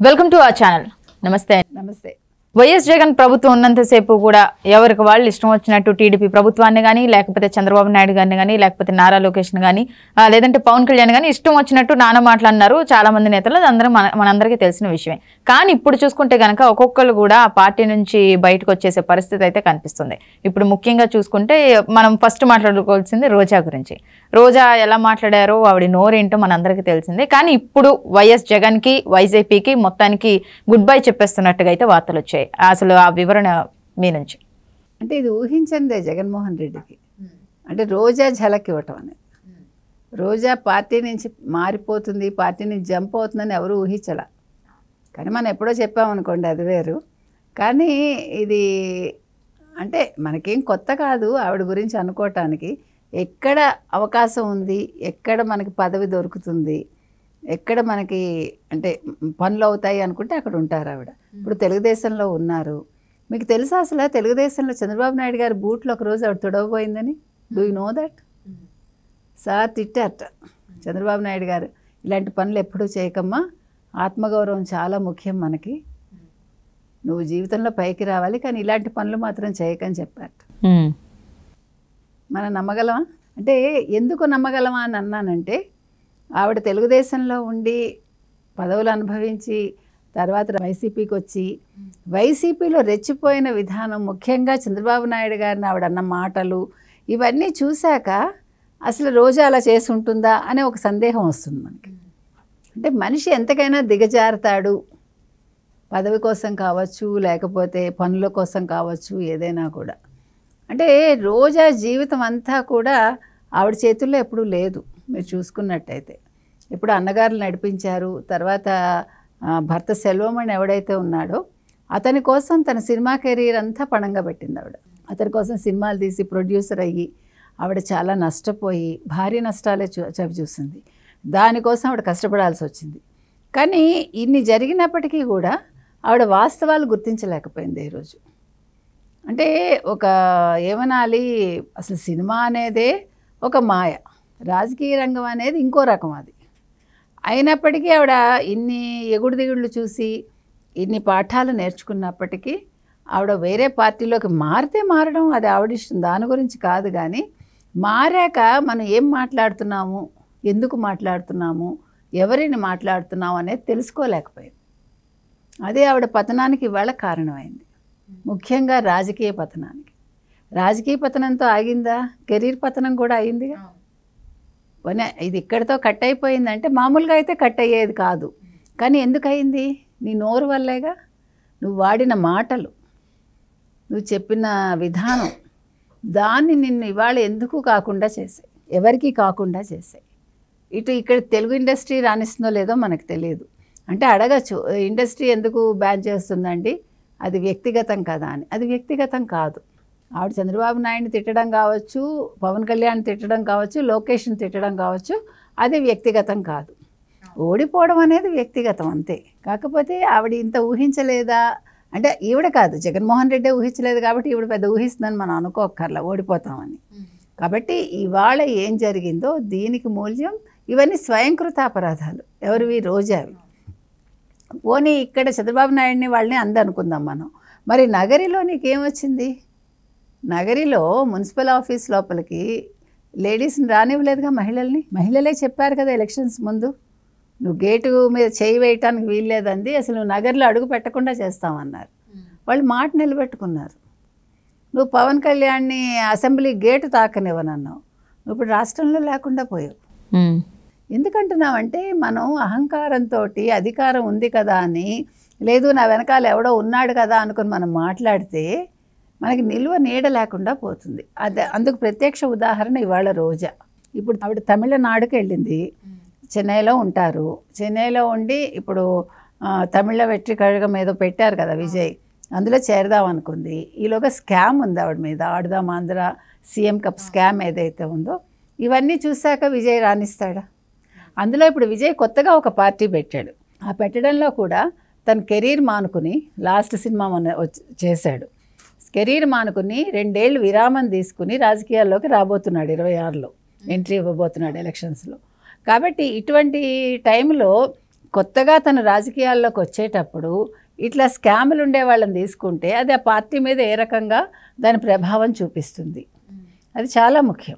Welcome to our channel. నమస్తే. నమస్తే. YS Jagan ప్రభుత్వం ఉన్నంతసేపు కూడా ఎవరికి వాళ్ళు ఇష్టం వచ్చినట్టు టీడీపీ ప్రభుత్వాన్ని కానీ లేకపోతే చంద్రబాబు నాయుడు గారిని కానీ లేకపోతే నారా లోకేష్ని కానీ ఆ, లేదంటే పవన్ కళ్యాణ్ కానీ ఇష్టం వచ్చినట్టు నానా మాట్లాడినారు చాలా మంది నేతలు. అది అందరూ మన మనందరికీ తెలిసిన విషయమే. కానీ ఇప్పుడు చూసుకుంటే కనుక ఒక్కొక్కరు కూడా ఆ పార్టీ నుంచి బయటకు వచ్చేసే పరిస్థితి అయితే కనిపిస్తుంది. ఇప్పుడు ముఖ్యంగా చూసుకుంటే మనం ఫస్ట్ మాట్లాడుకోవాల్సింది రోజా గురించి. రోజా ఎలా మాట్లాడారో ఆవిడ నోరేంటో మనందరికీ తెలిసిందే. కానీ ఇప్పుడు వైఎస్ జగన్కి వైజేపీకి మొత్తానికి గుడ్ బై చెప్పేస్తున్నట్టుగా అయితే వార్తలు వచ్చాయి. అసలు ఆ వివరణ మీ నుంచి? అంటే ఇది ఊహించిందే జగన్మోహన్ రెడ్డికి. అంటే రోజా ఝలక్ ఇవ్వటం అనేది. రోజా పార్టీ నుంచి మారిపోతుంది పార్టీ నుంచి జంప్ అవుతుందని ఎవరు ఊహించలా. కానీ మనం ఎప్పుడో చెప్పామనుకోండి అది వేరు. కానీ ఇది అంటే మనకేం కొత్త కాదు ఆవిడ గురించి అనుకోవటానికి ఎక్కడ అవకాశం ఉంది ఎక్కడ మనకి పదవి దొరుకుతుంది ఎక్కడ మనకి అంటే పనులు అవుతాయి అనుకుంటే అక్కడ ఉంటారు ఆవిడ. ఇప్పుడు తెలుగుదేశంలో ఉన్నారు. మీకు తెలుసా అసలు? తెలుగుదేశంలో చంద్రబాబు నాయుడు గారి బూట్లు ఒక రోజు ఆవిడ తొడవబోయిందని? Do you know that sir తిట్టారట. Chandrababu Naidu గారు ఇలాంటి పనులు ఎప్పుడూ చేయకమ్మా. ఆత్మగౌరవం చాలా ముఖ్యం మనకి. నువ్వు జీవితంలో పైకి రావాలి కానీ ఇలాంటి పనులు మాత్రం చేయకని చెప్పారట. Hmm. మనం నమ్మగలమా? అంటే ఎందుకు నమ్మగలమా అని అన్నానంటే ఆవిడ తెలుగుదేశంలో ఉండి పదవులు అనుభవించి తర్వాత వైసీపీకి వచ్చి వైసీపీలో రెచ్చిపోయిన విధానం ముఖ్యంగా చంద్రబాబు నాయుడు గారిని ఆవిడ అన్న మాటలు ఇవన్నీ చూశాక అసలు రోజు అలా చేసి ఉంటుందా అనే ఒక సందేహం వస్తుంది మనకి. అంటే మనిషి ఎంతకైనా దిగజారుతాడు. పదవి కోసం కావచ్చు లేకపోతే పనుల కోసం కావచ్చు ఏదైనా కూడా. అంటే రోజా జీవితం అంతా కూడా ఆవిడ చేతుల్లో ఎప్పుడూ లేదు. మీరు చూసుకున్నట్టయితే. ఇప్పుడు అన్నగారు నడిపించారు తర్వాత భర్త సెల్వమణి ఎవడైతే ఉన్నాడో అతని కోసం తన సినిమా కెరీర్ అంతా పణంగా పెట్టింది ఆవిడ. అతని కోసం సినిమాలు తీసి ప్రొడ్యూసర్ అయ్యి ఆవిడ చాలా నష్టపోయి భారీ నష్టాలే చవి చూసింది. దానికోసం ఆవిడ కష్టపడాల్సి వచ్చింది. కానీ ఇన్ని జరిగినప్పటికీ కూడా ఆవిడ వాస్తవాలు గుర్తించలేకపోయింది ఈరోజు అంటే ఒక ఏమనాలి అసలు సినిమా అనేదే ఒక మాయ. రాజకీయ రంగం అనేది ఇంకో రకం అది. అయినప్పటికీ ఆవిడ ఇన్ని ఎగుడు దిగుళ్ళు చూసి ఇన్ని పాఠాలు నేర్చుకున్నప్పటికీ ఆవిడ వేరే పార్టీలోకి మారితే మారడం అది ఆవిడ ఇష్టం. దాని గురించి కాదు కానీ మారాక మనం ఏం మాట్లాడుతున్నాము ఎందుకు మాట్లాడుతున్నాము ఎవరిని మాట్లాడుతున్నాము అనేది తెలుసుకోలేకపోయింది అదే ఆవిడ పతనానికి ఇవాళ కారణమైంది. ముఖ్యంగా రాజకీయ పతనానికి. రాజకీయ పతనంతో ఆగిందా? కెరీర్ పతనం కూడా అయిందిగా? పోనీ ఇది ఇక్కడితో కట్ అయిపోయిందంటే మామూలుగా అయితే కట్ అయ్యేది కాదు. కానీ ఎందుకు అయింది? నీ నోరు వల్లేగా? నువ్వు వాడిన మాటలు నువ్వు చెప్పిన విధానం దాన్ని నిన్ను ఇవాళ ఎందుకు కాకుండా చేసాయి ఎవరికి కాకుండా చేసాయి ఇటు ఇక్కడ తెలుగు ఇండస్ట్రీ రాణిస్తుందో లేదో మనకు తెలియదు. అంటే అడగచ్చు ఇండస్ట్రీ ఎందుకు బ్యాన్ చేస్తుందండి? అది వ్యక్తిగతం కదా అని. అది వ్యక్తిగతం కాదు. ఆవిడ చంద్రబాబు నాయుడిని తిట్టడం కావచ్చు పవన్ కళ్యాణ్ తిట్టడం కావచ్చు లోకేష్ని తిట్టడం కావచ్చు అది వ్యక్తిగతం కాదు. ఓడిపోవడం అనేది వ్యక్తిగతం అంతే. కాకపోతే ఆవిడ ఇంత ఊహించలేదా? అంటే ఈవిడ కాదు జగన్మోహన్ రెడ్డి ఊహించలేదు కాబట్టి ఈవిడ పెద్ద ఊహిస్తుందని మనం అనుకోకర్లా ఓడిపోతామని. కాబట్టి ఇవాళ ఏం జరిగిందో దీనికి మూల్యం ఇవన్నీ స్వయంకృత అపరాధాలు ఎవరివి? రోజావి. పోనీ ఇక్కడ చంద్రబాబు నాయుడిని వాళ్ళని అందనుకుందాం మనం. మరి నగరిలో నీకేమొచ్చింది నగరిలో మున్సిపల్ ఆఫీస్ లోపలికి లేడీస్ని రానివ్వలేదుగా మహిళల్ని? మహిళలే చెప్పారు కదా ఎలక్షన్స్ ముందు. నువ్వు గేటు మీద చేయి వేయటానికి వీల్లేదంది అసలు నువ్వు నగర్లో అడుగు పెట్టకుండా చేస్తామన్నారు వాళ్ళు మాట నిలబెట్టుకున్నారు. నువ్వు పవన్ కళ్యాణ్ని అసెంబ్లీ గేటు తాకనివ్వనన్నావు. నువ్వు ఇప్పుడు రాష్ట్రంలో లేకుండా పోయావు. ఎందుకంటున్నామంటే మనం అహంకారంతో అధికారం ఉంది కదా అని లేదు నా వెనకాల ఎవడో ఉన్నాడు కదా అనుకుని మనం మాట్లాడితే మనకి నిల్వ నీడ లేకుండా పోతుంది. అదే అందుకు ప్రత్యక్ష ఉదాహరణ ఇవాళ రోజా. ఇప్పుడు ఆవిడ తమిళనాడుకి వెళ్ళింది. చెన్నైలో ఉంటారు. చెన్నైలో ఉండి ఇప్పుడు తమిళ వెట్రి కడగం ఏదో పెట్టారు కదా విజయ్. అందులో చేరదాం అనుకుంది. ఈలోగా స్కామ్ ఉంది ఆవిడ మీద. ఆడుదాం ఆంధ్ర సీఎం కప్ స్కామ్ ఏదైతే ఉందో. ఇవన్నీ చూశాక విజయ్ రాణిస్తాడా? అందులో ఇప్పుడు విజయ్ కొత్తగా ఒక పార్టీ పెట్టాడు. ఆ పెట్టడంలో కూడా తన కెరీర్ మానుకుని లాస్ట్ సినిమా మొన్న వచ్చి చేశాడు. కెరీర్ మానుకుని రెండేళ్ళు విరామం తీసుకుని రాజకీయాల్లోకి రాబోతున్నాడు ఇరవై ఆరులో. ఎంట్రీ ఇవ్వబోతున్నాడు ఎలక్షన్స్లో. కాబట్టి ఇటువంటి టైంలో కొత్తగా తను రాజకీయాల్లోకి వచ్చేటప్పుడు ఇట్లా స్కాములు ఉండే వాళ్ళని తీసుకుంటే అది ఆ పార్టీ మీద ఏ రకంగా దాని ప్రభావం చూపిస్తుంది. అది చాలా ముఖ్యం.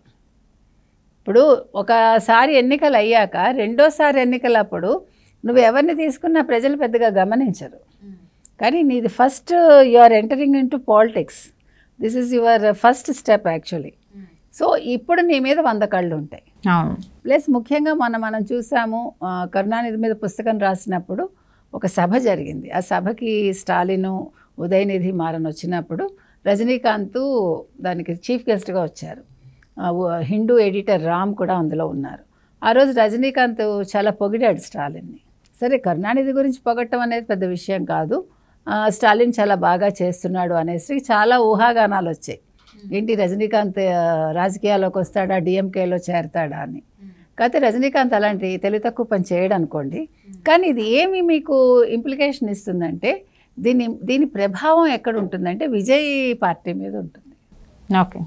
ఇప్పుడు ఒకసారి ఎన్నికలు అయ్యాక రెండోసారి ఎన్నికలప్పుడు నువ్వు ఎవరిని తీసుకున్నా ప్రజలు పెద్దగా గమనించరు. కానీ నీది first you are entering in to politics this is your first step actually so ఇప్పుడు నీ మీద వంద కళ్ళు ఉంటాయి. ప్లస్ ముఖ్యంగా మనం మనం చూసాము కరుణానిధి మీద పుస్తకం రాసినప్పుడు ఒక సభ జరిగింది. ఆ సభకి స్టాలిను ఉదయనిధి మారన్ వచ్చినప్పుడు రజనీకాంత్ దానికి చీఫ్ గెస్ట్గా వచ్చారు. హిందూ ఎడిటర్ రామ్ కూడా అందులో ఉన్నారు. ఆ రోజు రజనీకాంత్ చాలా పొగిడాడు స్టాలిన్ని. సరే కరుణానిధి గురించి పొగట్టం అనేది పెద్ద విషయం కాదు. స్టాలిన్ చాలా బాగా చేస్తున్నాడు అనేసి చాలా ఊహాగానాలు వచ్చాయి. ఏంటి రజనీకాంత్ రాజకీయాల్లోకి వస్తాడా డిఎంకేలో చేరతాడా అని. కాకపోతే రజనీకాంత్ అలాంటి తెలివి తక్కువ పని చేయడం అనుకోండి కానీ ఇది ఏమి మీకు ఇంప్లికేషన్ ఇస్తుందంటే దీని దీని ప్రభావం ఎక్కడ ఉంటుందంటే విజయ్ పార్టీ మీద ఉంటుంది. ఓకే.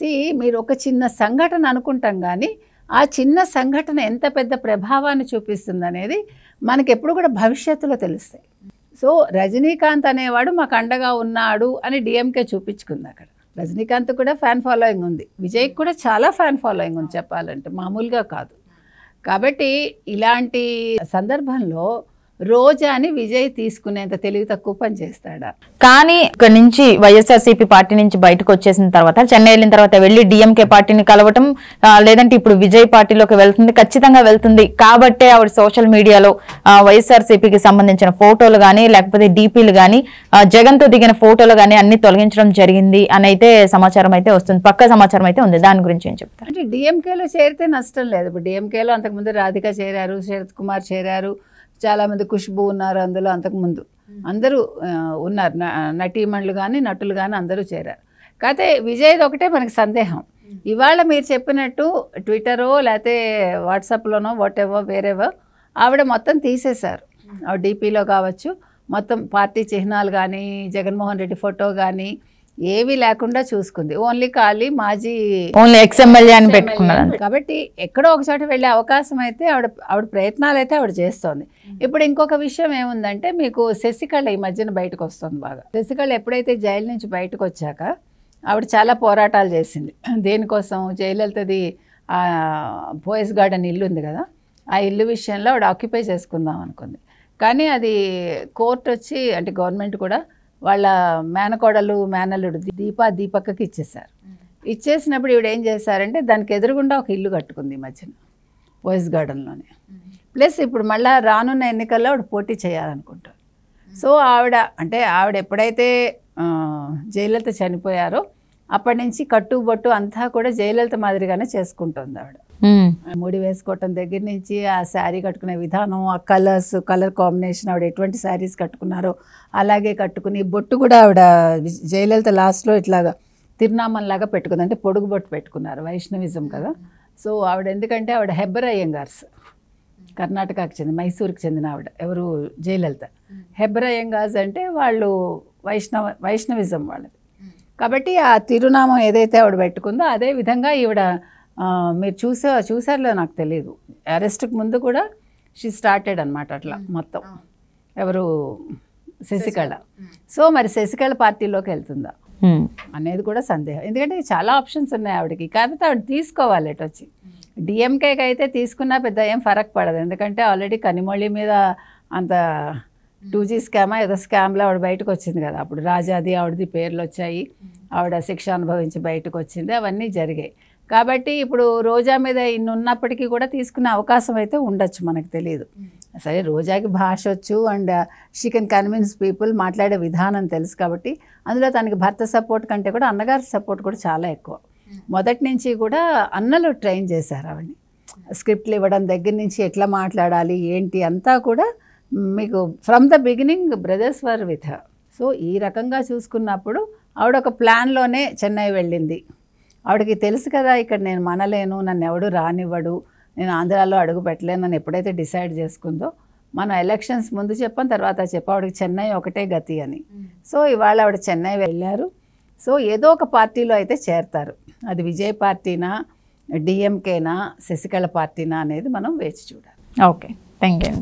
సి మీరు ఒక చిన్న సంఘటన అనుకుంటాం కానీ ఆ చిన్న సంఘటన ఎంత పెద్ద ప్రభావాన్ని చూపిస్తుంది అనేది మనకి ఎప్పుడు కూడా భవిష్యత్తులో తెలుస్తాయి. సో రజనీకాంత్ అనేవాడు మాకు అండగా ఉన్నాడు అని డిఎంకే చూపించుకుంది అక్కడ. రజనీకాంత్ కూడా ఫ్యాన్ ఫాలోయింగ్ ఉంది. విజయ్కి కూడా చాలా ఫ్యాన్ ఫాలోయింగ్ ఉంది చెప్పాలంటే మామూలుగా కాదు. కాబట్టి ఇలాంటి సందర్భంలో రోజాని విజయ్ తీసుకునేంత తెలివి తక్కువ పని చేస్తాడా? కానీ ఇక్కడ నుంచి వైఎస్ఆర్సీపీ పార్టీ నుంచి బయటకు వచ్చేసిన తర్వాత చెన్నై వెళ్ళిన తర్వాత వెళ్ళి డిఎంకే పార్టీని కలవటం లేదంటే ఇప్పుడు విజయ్ పార్టీలోకి వెళ్తుంది ఖచ్చితంగా వెళ్తుంది. కాబట్టే ఆవిడ సోషల్ మీడియాలో వైఎస్ఆర్సీపీకి సంబంధించిన ఫోటోలు కానీ లేకపోతే డీపీలు కానీ జగన్తో దిగిన ఫోటోలు కానీ అన్ని తొలగించడం జరిగింది అని అయితే సమాచారం అయితే వస్తుంది. పక్క సమాచారం అయితే ఉంది. దాని గురించి ఏం చెప్తారు? అంటే డిఎంకేలో చేరితే నష్టం లేదు. ఇప్పుడు డిఎంకేలో అంతకుముందు రాధిక చేరారు శరత్ కుమార్ చేరారు చాలామంది ఖుష్బు ఉన్నారు అందులో అంతకుముందు. అందరూ ఉన్నారు. నటీమణులు కానీ నటులు కానీ అందరూ చేరారు. కాకపోతే విజయ్ది ఒకటే మనకి సందేహం. ఇవాళ మీరు చెప్పినట్టు ట్విట్టరో లేకపోతే వాట్సాప్లోనో వాట్ ఎవర్ వేరేవో ఆవిడ మొత్తం తీసేశారు. డీపీలో కావచ్చు. మొత్తం పార్టీ చిహ్నాలు కానీ జగన్మోహన్ రెడ్డి ఫోటో కానీ ఏవి లేకుండా చూసుకుంది. ఓన్లీ ఖాళీ మాజీ ఓన్లీ ఎక్స్ఎమ్మెల్యే అని పెట్టుకున్నారు. కాబట్టి ఎక్కడో ఒక చోట వెళ్ళే అవకాశం అయితే ఆవిడ ఆవిడ ప్రయత్నాలు అయితే ఆవిడ చేస్తోంది. ఇప్పుడు ఇంకొక విషయం ఏముందంటే మీకు శశికళ ఈ మధ్యన బయటకు వస్తుంది బాగా. శశికళ ఎప్పుడైతే జైలు నుంచి బయటకు వచ్చాక ఆవిడ చాలా పోరాటాలు చేసింది. దేనికోసం? జయలలితది ఆ పోయస్ గార్డెన్ ఇల్లు ఉంది కదా ఆ ఇల్లు విషయంలో ఆవిడ ఆక్యుపై చేసుకుందాం అనుకుంది. కానీ అది కోర్టు వచ్చి అంటే గవర్నమెంట్ కూడా వాళ్ళ మేనకోడలు మేనల్లుడు దీప దీపక్కకి ఇచ్చేశారు. ఇచ్చేసినప్పుడు ఈవిడ ఏం చేశారంటే దానికి ఎదురుగుండా ఒక ఇల్లు కట్టుకుంది ఈ మధ్యన పోయిస్ గార్డెన్లోనే ప్లస్ ఇప్పుడు మళ్ళీ రానున్న ఎన్నికల్లో ఆవిడ పోటీ చేయాలనుకుంటారు సో ఆవిడ అంటే ఆవిడ ఎప్పుడైతే జయలలిత చనిపోయారో అప్పటి నుంచి కట్టుబొట్టు అంతా కూడా జయలలిత మాదిరిగానే చేసుకుంటుంది ఆవిడ. ముడి వేసుకోవటం దగ్గర నుంచి ఆ శారీ కట్టుకునే విధానం ఆ కలర్స్ కలర్ కాంబినేషన్ ఆవిడ ఎటువంటి శారీస్ కట్టుకున్నారో అలాగే కట్టుకుని బొట్టు కూడా ఆవిడ జయలలిత లాస్ట్లో ఇట్లాగా తిరునామంలాగా పెట్టుకుంది. అంటే పొడుగు బొట్టు పెట్టుకున్నారు వైష్ణవిజం కదా. సో ఆవిడ ఎందుకంటే ఆవిడ హెబ్బర్ అయ్యంగార్స్ కర్ణాటకకు చెందిన మైసూర్కి చెందిన ఆవిడ ఎవరు? జయలలిత. హెబ్బర్ అయ్యంగార్స్ అంటే వాళ్ళు వైష్ణవ వైష్ణవిజం వాళ్ళది. కాబట్టి ఆ తిరునామం ఏదైతే ఆవిడ పెట్టుకుందో అదే విధంగా ఈవిడ మీరు చూసా చూసారులో నాకు తెలియదు అరెస్ట్కి ముందు కూడా షీ స్టార్టెడ్ అనమాట అట్లా మొత్తం. ఎవరు? శశికళ. సో మరి శశికళ పార్టీలోకి వెళ్తుందా. అనేది కూడా సందేహం. ఎందుకంటే చాలా ఆప్షన్స్ ఉన్నాయి ఆవిడకి. కాకపోతే ఆవిడ తీసుకోవాలి ఎటు వచ్చి. డిఎంకేకి అయితే తీసుకున్నా పెద్ద ఏం ఫరక్ పడదు. ఎందుకంటే ఆల్రెడీ కనిమొళి మీద అంత టూ జీ స్కామా ఏదో స్కామ్లో ఆవిడ బయటకు వచ్చింది కదా. అప్పుడు రాజాది ఆవిడది పేర్లు వచ్చాయి. ఆవిడ శిక్ష అనుభవించి బయటకు వచ్చింది. అవన్నీ జరిగాయి. కాబట్టి ఇప్పుడు రోజా మీద ఇన్ని ఉన్నప్పటికీ కూడా తీసుకునే అవకాశం అయితే ఉండొచ్చు మనకు తెలియదు సరే రోజాకి భాష వచ్చు and she can convince people మాట్లాడే విధానం తెలుసు కాబట్టి అందులో తనకి భర్త సపోర్ట్ కంటే కూడా అన్నగారి సపోర్ట్ కూడా చాలా ఎక్కువ. మొదటి నుంచి కూడా అన్నలు ట్రైన్ చేశారు ఆవిడని. స్క్రిప్ట్లు ఇవ్వడం దగ్గర నుంచి ఎట్లా మాట్లాడాలి ఏంటి అంతా కూడా మీకు from the beginning brothers were with so ఈ రకంగా చూసుకున్నప్పుడు ఆవిడ ఒక ప్లాన్లోనే చెన్నై వెళ్ళింది. ఆవిడకి తెలుసు కదా ఇక్కడ నేను మనలేను నన్ను ఎవడు రానివ్వడు నేను ఆంధ్రాలో అడుగు పెట్టలేను అని ఎప్పుడైతే డిసైడ్ చేసుకుందో మనం ఎలక్షన్స్ ముందు చెప్పాం తర్వాత చెప్పాం ఆవిడకి చెన్నై ఒకటే గతి అని. సో ఇవాళ ఆవిడ చెన్నై వెళ్ళారు. సో ఏదో ఒక పార్టీలో అయితే చేరతారు. అది విజయ్ పార్టీనా డిఎంకేనా శశికళ పార్టీనా అనేది మనం వేచి చూడాలి. ఓకే. Thank you